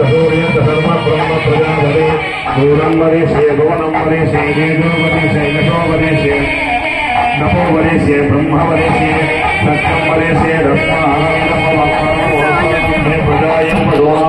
सूर्यं सर्व ब्रह्म प्रजापते भूरं वरेष्ये भुवनं वरेष्ये ब्रह्म वरेष्ये सत्यं वरेष्ये रत्नानन्दमवक्त्रं प्रजाय भुवना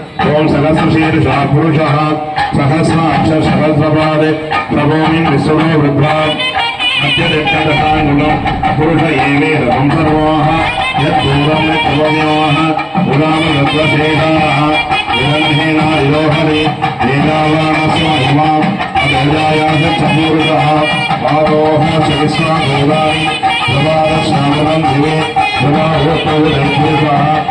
ओम सहस्रशीर्षा पुरुष सहस्राक्ष सहस्रपाद प्रभोमी विश्वमे वृद्धा अद्यदक्षांगुल पुरुष एवे रथम सर्वाः यद्दूरं यत्करोम्याः गुलामरत्नशेषाः विरन्हेना विरोहरे वेदावाणस्य महिमाम् अधजायाः सम्पूर्णः दिवे प्रभाहोत्तवदन्पूर्वः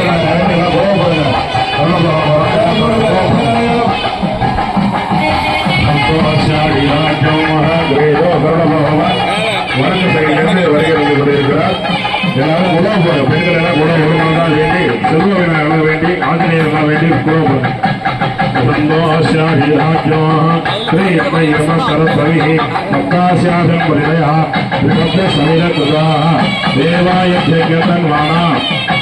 எல்லாரும் உணவு போடும் பெண்கள் எல்லாம் உணவு உணவுதான் வேண்டி செல்வ விநாயகர் வேண்டி ஆஞ்சநேயர்கள் வேண்டி உணவு போடும் தேவாய சேகதன்வானா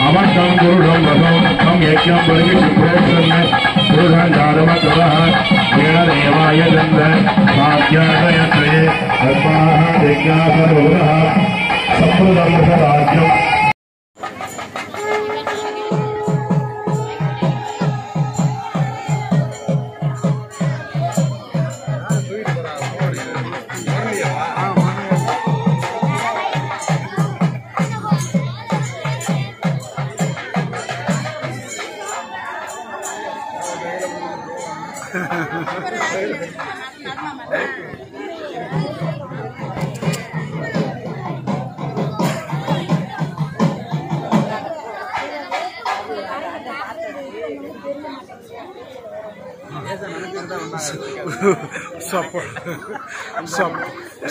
அமர்த்தம் குருடம் வசம் தம் யஜ்ஞம் பரிவிஷ் புரோஷன் புருஷன் ஜாதமகரः தேவாய தந்த 앞으로 가면 더 나았죠. Terima kasih.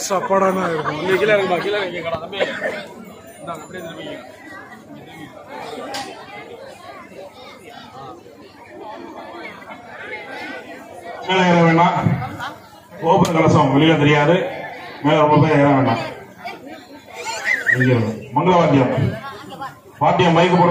சப்பாடானா இருக்கும். இங்க கீழே இறங்குமா? கீழே இறங்கி கடை. தம்பி இந்தாங்க அப்படியே திரும்பிங்க மேலே ஏற வேண்டாம். கோபுர கலசம் வெளியில தெரியாது. மேல ரொம்ப பேர் ஏற வேண்டாம். இங்க. மங்கள வாத்தியம். வாத்தியம் மைக்கு போட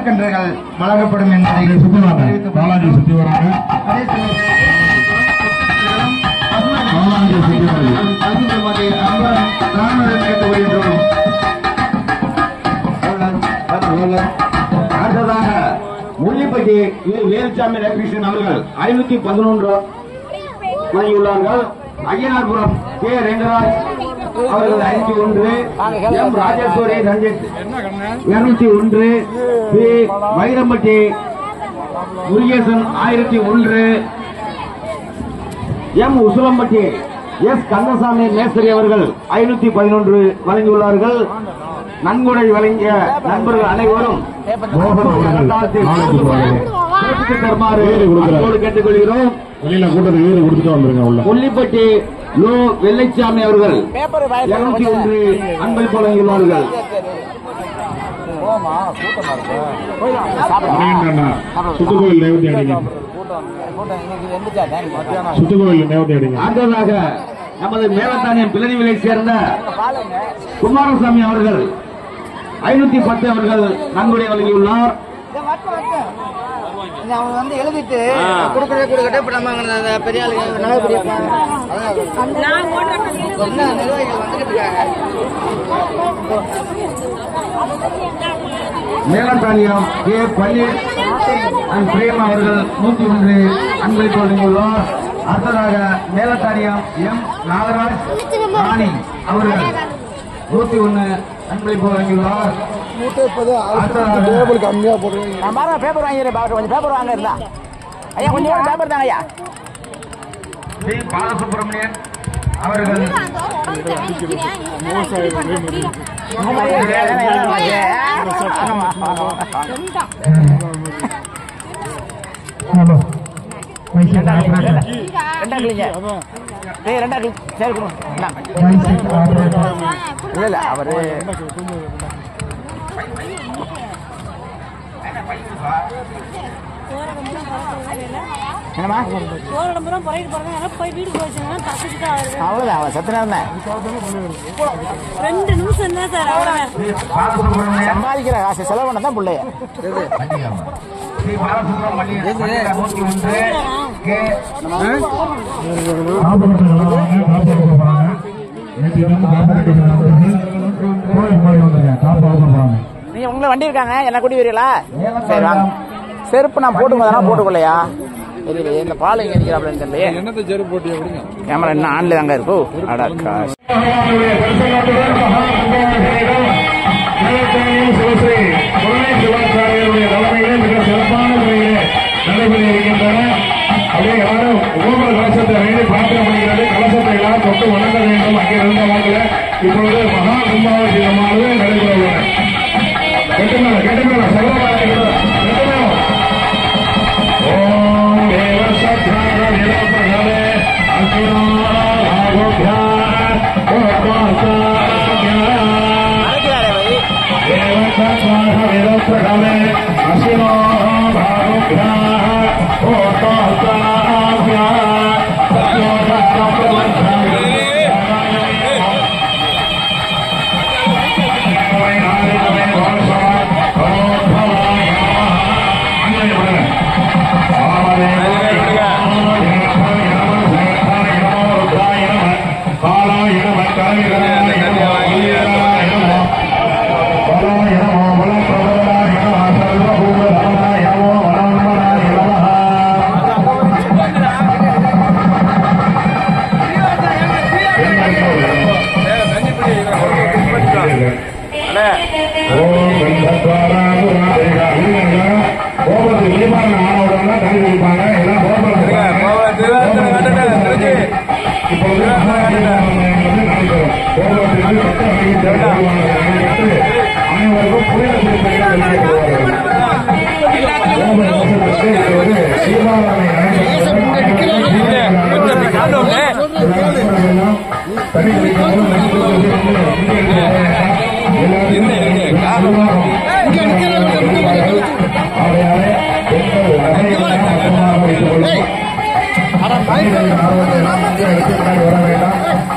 மரக்கன்றுகள் வழங்கப்படும் என்பதை பாலாஜி சுத்தி வராங்க. பாலாஜி சுத்தி அடுத்ததாக முள்ளிப்பட்டி வேலுச்சாமி அவர்கள் ஐநூத்தி பதினொன்று வழங்கியுள்ளார்கள் ஐயனார்புரம் கே ரெங்கராஜ் அவர்கள் ஐநூத்தி ஒன்று எம் ராஜேஸ்வரி ரஞ்சித் இருநூத்தி ஒன்று பி வைரம்பட்டி முருகேசன் ஆயிரத்தி ஒன்று எம் உசுலம்பட்டி எஸ் கந்தசாமி மேஸ்திரி அவர்கள் ஐநூத்தி பதினொன்று வழங்கியுள்ளார்கள். நன்கொடை வழங்கிய நண்பர்கள் அனைவரும் கேட்டுக்கொள்கிறோம். வெளியில வீடு கொடுத்துட்டு வந்துருங்க உள்ள. கொல்லிப்பட்டி லோ வெள்ளைச்சாமி அவர்கள் இருநூத்தி ஒன்று வழங்கியுள்ளார்கள் அண்ணா சுத்துக்கோவில் நேவத்தி அடிங்க. சுத்துக்கோவில் நேவத்தி அடிங்க. அடுத்ததாக நமது மேலத்தானியம் பிளனிவிலை சேர்ந்த குமாரசாமி அவர்கள் ஐநூத்தி பத்து அவர்கள் நன்கொடை வழங்கியுள்ளார். அவங்க வந்து எழுதிட்டு கொடுக்கறதே கொடுக்கட்டே இப்ப நம்ம அந்த பெரிய ஆளுங்க நகை பெரிய என்ன நிர்வாகிகள் வந்துட்டு கே பன்னீர் அண்ட் பிரேம் அவர்கள் நூத்தி ஒன்று அன்பளிப்பு வழங்கியுள்ளார். அடுத்ததாக மேலத்தானியம் எம் நாகராஜ் ராணி அவர்கள் நூத்தி ஒன்று அன்பளிப்பு வழங்கியுள்ளார். அடுத்ததாக கம்மியா போடுவீங்க நான் பாருங்க பேப்பர் வாங்கிடுறேன் பாருங்க கொஞ்சம் பேப்பர் வாங்க இருந்தா ஐயா கொஞ்சம் பேப்பர் தாங்க ஐயா சி பாலசுப்ரமணியன் அவர்கள் ரெண்டா கிளிங்க ஏய் ரெண்டா கிளி சரி கொடுங்க இல்ல இல்ல அவரு புறையிட்டு போறாங்க போய் வீட்டுக்கு அவ்வளவுதான் அவன் செத்து நேரம் ரெண்டு நிமிஷம் சார் சம்பாதிக்கிற காசு செலவு பண்ண தான் பிள்ளைய. போறாங்க இருந்து நீங்க உங்களை வண்டி இருக்காங்க என்ன கூட்டி வரீங்களா? சரி வாங்க செருப்பு நான் போட்டுக்கோதா போட்டுக்கொள்ளையா தெரியல இந்த பால் எங்க நிக்கிறாப்லன்னு தெரியல என்னத்தை செருப்பு போட்டி எப்படிங்க கேமரா என்ன ஆன்ல தாங்க இருக்கும் கலசத்தை எல்லாம் தொட்டு வணங்க வேண்டும் அங்கே இருந்தவங்கள இப்பொழுது மகா கும்பாபிஷேகமானது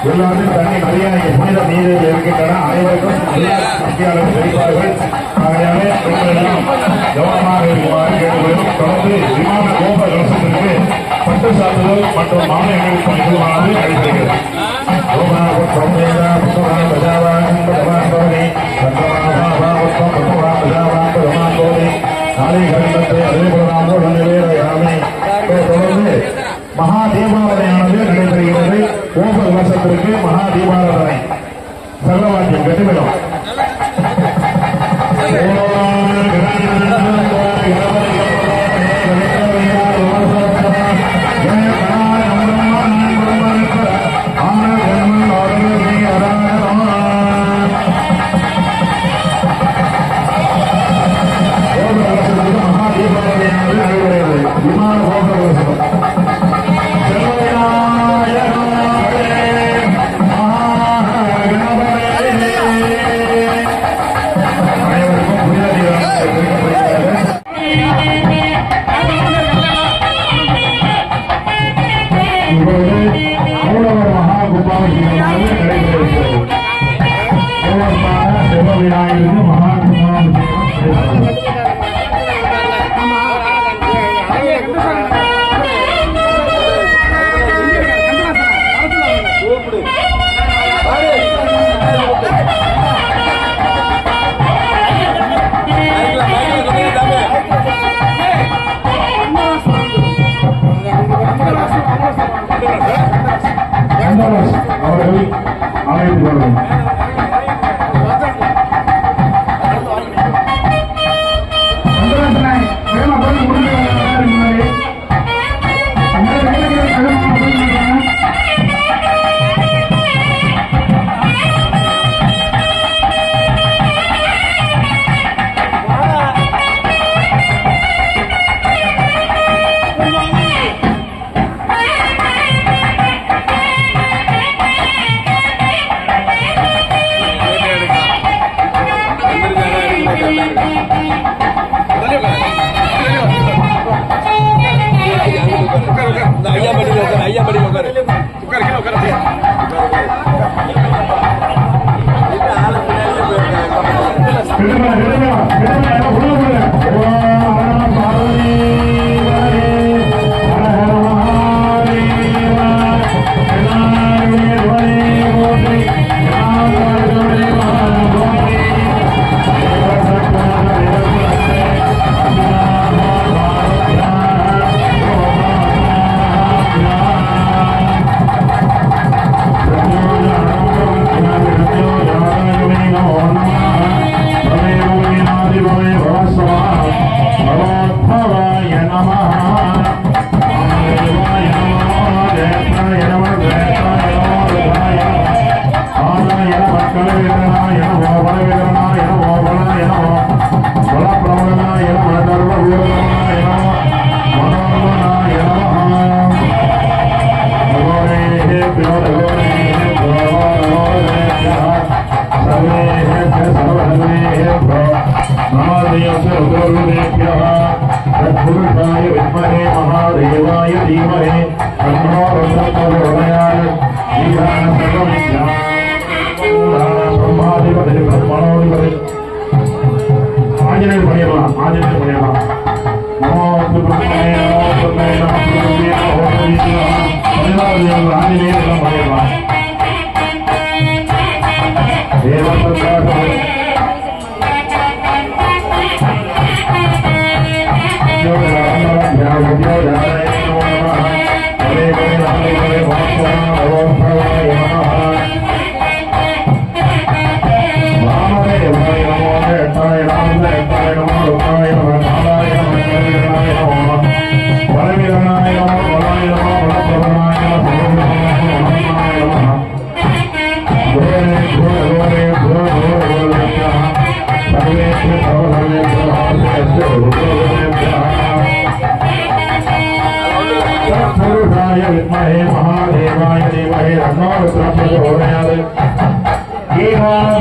எல்லாரும் தண்ணி நிறைய புனித நீரில் இருக்கின்றன. அனைவருக்கும் மத்தியாளர் தெரிவார்கள் ஆகையாலே கவனமாக இருக்குமாறு கேட்டுக்கொள்ளும் தொடர்ந்து விமான கோப கலசத்திற்கு பட்டு சான்றிதழ் மற்றும் மானியங்கள் பணிக்குமாறு அழைக்கிறது மகா தீபாவளியானது நடைபெறுகிறது கோப கலசத்திற்கு மகா கட்டுமிடம். Thank. அவர்கள் அழைத்து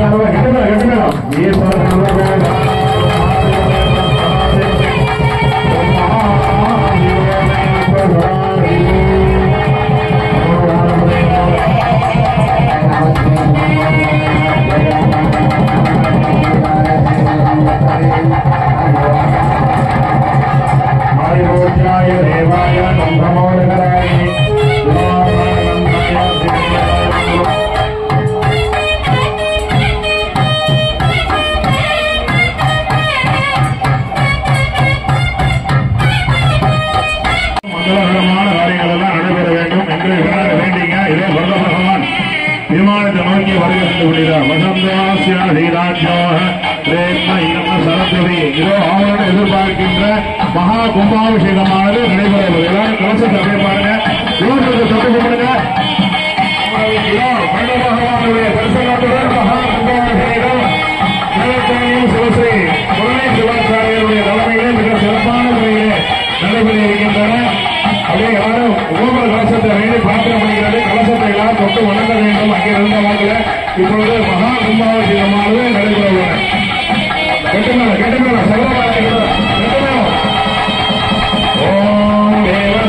ஈகா சர்வ கெட்டுமே வணங்கி நோக்கி வருகை சரஸ்வதி. இதோ அவரோடு எதிர்பார்க்கின்ற மகா கும்பாபிஷேகமானது நடைபெறுவது எல்லாரும் கலச அப்படியே பாருங்க. யோகத்தை எல்லாரும் வணங்க வேண்டும் அங்கே இருந்தவங்கள இப்பொழுது மகா கும்பாபிஷேகமானது நடைபெற உள்ளன கெட்டுமேல கெட்டுமேல சகலமாக கெட்டுமேல ஓம் தேவ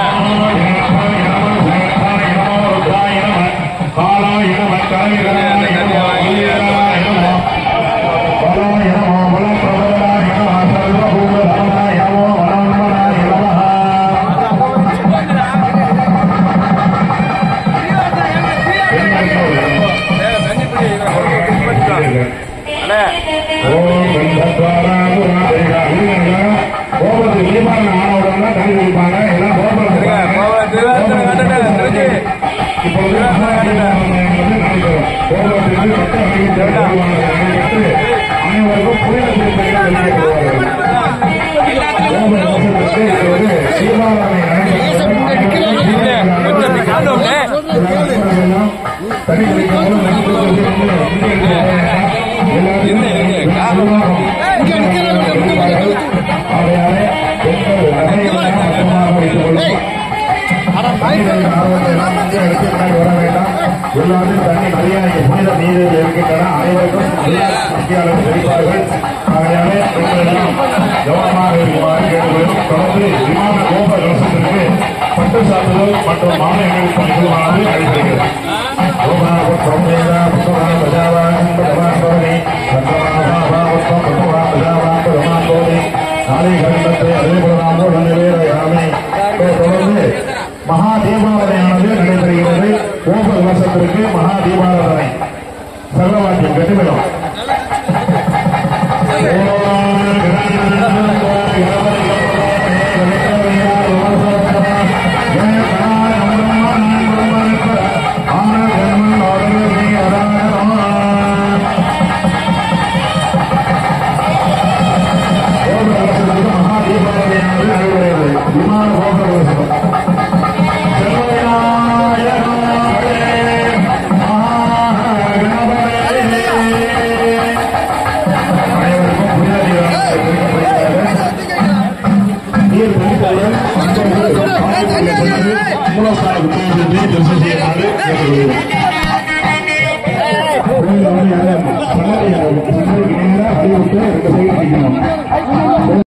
சத்யான நிரபகலே அசுராபோக்யா எல்லாரும் தண்ணி நிறைய புனித நீரில் இருக்கின்றன அனைவருக்கும் மத்தியாளர் தெரிவிப்பார்கள் ஆகையாலே பெண்களெல்லாம் கவனமாக இருக்குமாறு கேட்டுக்கொள்ளும் தொடர்ந்து விமான கோப கலசத்திற்கு பட்டு சான்றிதழ் மற்றும் மாநிலங்கள் பணிகளுமானது கோப வருஷத்திற்கு மகா தீபாவளி சர்வவாக்கியம் கட்டுவிடும்